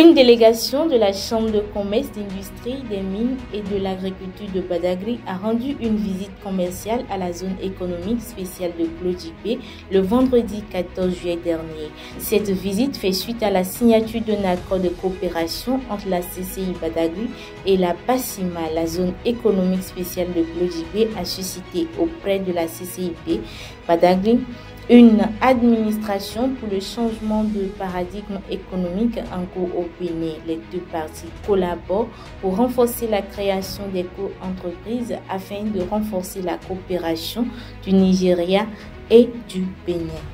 Une délégation de la Chambre de commerce, d'industrie, des mines et de l'agriculture de Badagry a rendu une visite commerciale à la zone économique spéciale de Klodjipé le vendredi 14 juillet dernier. Cette visite fait suite à la signature d'un accord de coopération entre la CCI Badagry et la PASIMA, la zone économique spéciale de Klodjipé, a suscité auprès de la CCIP Badagry une administration pour le changement de paradigme économique en cours au. Les deux parties collaborent pour renforcer la création des co-entreprises afin de renforcer la coopération du Nigeria et du Bénin.